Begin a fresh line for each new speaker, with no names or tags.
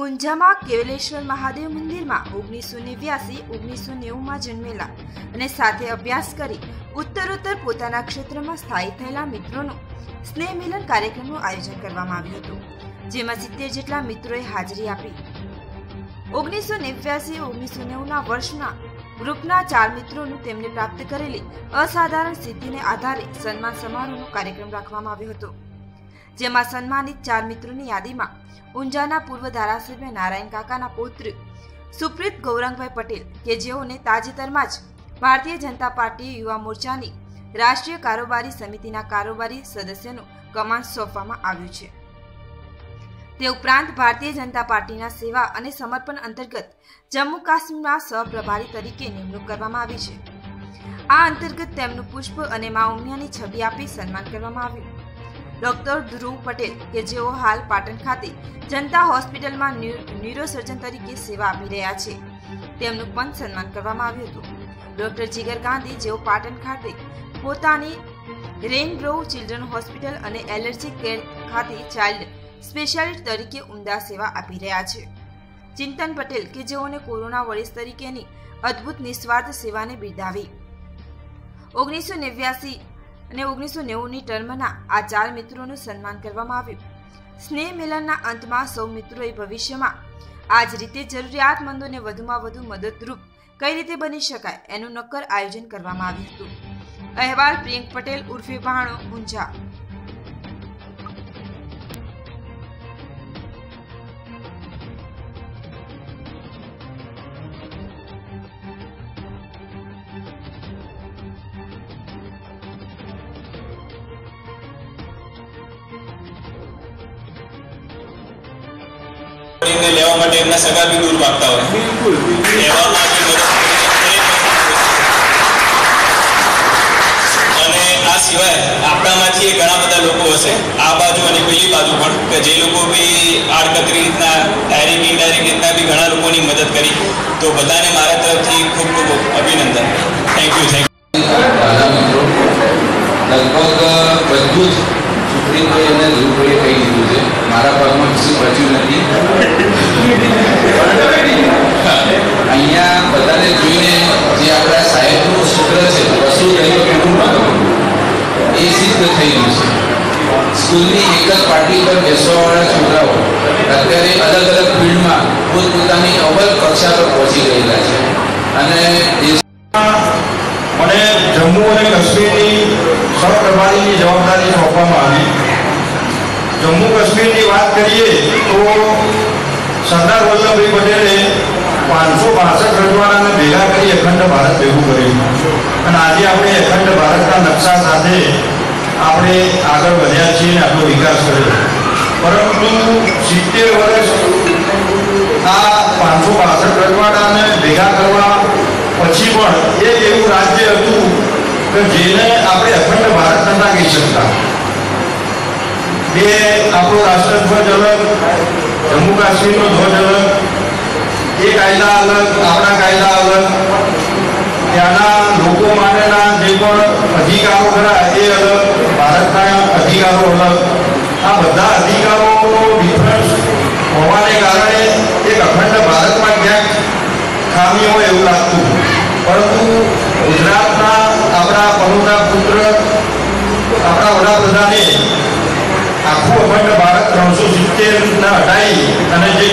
ઊંઝામાં કેવલેશ્વર મહાદેવ મંદિરમાં ઓગણીસો નેવ્યાસી, ઓગણીસો નેવુંમાં જન્મેલા અને સાથે અભ્યાસ કરી ઉત્તરોત્તર પોતાના ક્ષેત્રમાં સ્થાયી થયેલા મિત્રોનું સ્નેહ મિલન કાર્યક્રમનું આયોજન કરવામાં આવ્યું હતું, જેમાં સિત્તેર જેટલા મિત્રોએ હાજરી આપી. ઓગણીસો નેવ્યાસી, ઓગણીસો નેવુંના વર્ષના ગ્રુપના ચાર મિત્રોનું તેમને પ્રાપ્ત કરેલી અસાધારણ સિદ્ધિને આધારે સન્માન સમારોહનો કાર્યક્રમ રાખવામાં આવ્યો હતો. જેમાં સન્માનિત ચાર મિત્રોની યાદીમાં ઊંઝાના પૂર્વ ધારાસભ્ય નારાયણ કાકાના પૌત્ર સુપ્રીત ગૌરંગભાઈ પટેલ કે જેઓને તાજેતરમાં જ ભારતીય જનતા પાર્ટી યુવા મોરચાની રાષ્ટ્રીય કારોબારી સમિતિના કારોબારી સદસ્યનું કમાન સોંપવામાં આવ્યું છે. તે ઉપરાંત ભારતીય જનતા પાર્ટીના સેવા અને સમર્પણ અંતર્ગત જમ્મુ કાશ્મીરના સહપ્રભારી તરીકે નિમણૂક કરવામાં આવી છે. આ અંતર્ગત તેમનું પુષ્પ અને મા ઉમિયાની છબી આપી સન્માન કરવામાં આવ્યું. ડોક્ટર ધ્રુવ પટેલ કે જેઓ હાલ પાટણ ખાતે જનતા હોસ્પિટલમાં ન્યુરોસર્જન તરીકે સેવા આપી રહ્યા છે. તેમનું પણ સન્માન કરવામાં આવ્યું હતું. ડોક્ટર જીગર ગાંધી જેઓ પાટણ ખાતે પોતાની રેઇનબ્રો ચિલ્ડ્રન હોસ્પિટલ અને એલર્જી કેર ખાતે ચાઇલ્ડ સ્પેશિયાલિસ્ટ તરીકે ઉમદા સેવા આપી રહ્યા છે. ચિંતન પટેલ કે જેઓને કોરોના વોરિયર્સ તરીકેની અદ્ભુત નિસ્વાર્થ સેવાને બિરદાવી. ઓગણીસો નેવ્યાસી અને ઓગણીસો નેવુંની ટર્મના આ ચાર મિત્રોનું સન્માન કરવામાં આવ્યું. સ્નેહ મિલનના અંતમાં સૌ મિત્રોએ ભવિષ્યમાં આ જ રીતે જરૂરિયાતમંદોને વધુમાં વધુ મદદરૂપ કઈ રીતે બની શકાય એનું નક્કર આયોજન કરવામાં આવ્યું હતું. અહેવાલ પ્રિયંક પટેલ ઉર્ફે ભાણો, ઊંઝા.
ને લેવા માટે એમના સગા બી દૂર ભાગતા હોય.
બિલકુલ
અને આ સિવાય આપણામાંથી ઘણા બધા લોકો હશે. આ બાજુ અને પેલી બાજુ પણ કે જે લોકો બી આડકતરી રીતના ડાયરેક્ટ ઇનડાયરેક્ટ રીતના બી ઘણા લોકોની મદદ કરી. તો બધાને મારા તરફથી ખૂબ ખૂબ અભિનંદન. થેન્ક યુ થેન્ક
દાદા એ થઈ ગયું છે. સ્કૂલની એક જ પાર્ટી પર બેસવાવાળા છોકરાઓ અત્યારે અલગ અલગ ફિલ્ડમાં પોતપોતાની અવલ કક્ષા પર પહોંચી ગયેલા છે. અને
મને જમ્મુ અને કાશ્મીરની સહપ્રભારીની જવાબદારી સોંપવામાં આવી. જમ્મુ કાશ્મીરની વાત કરીએ તો સરદાર વલ્લભભાઈ પટેલે પાંચસો બાસઠ રજવાડાને ભેગા કરી અખંડ ભારત ભેગું કર્યું. અને આજે આપણે અખંડ ભારતના નકશા સાથે આપણે આગળ વધ્યા છીએ અને આપણો વિકાસ કર્યો. પરંતુ સિત્તેર વર્ષ આ પાંચસો બાસઠ રજવાડાને ભેગા કરવા પછી પણ એક એવું રાજ્ય હતું કે જેને આપણે અખંડ ભારત નતા કહી શકતા. બે, આપણો રાષ્ટ્રધ્વજ અલગ, જમ્મુ કાશ્મીરનો ધ્વજ અલગ, એ કાયદા અલગ, આપણા કાયદા અલગ. ત્યાંના લોકો માટેના જે પણ અધિકારો ખરા એ અલગ. ભારતના અધિકારો અલગ. આ બધા અધિકારોનો ડિફરન્સ હોવાને કારણે એક અખંડ ભારતમાં ક્યાંક ખામી હોય એવું લાગતું. પરંતુ ગુજરાતના આપણા પરુના પુત્ર, આપણા વડાપ્રધાને આખું અખંડ ભારત ત્રણસો સિત્તેર ના હટાવી અને જે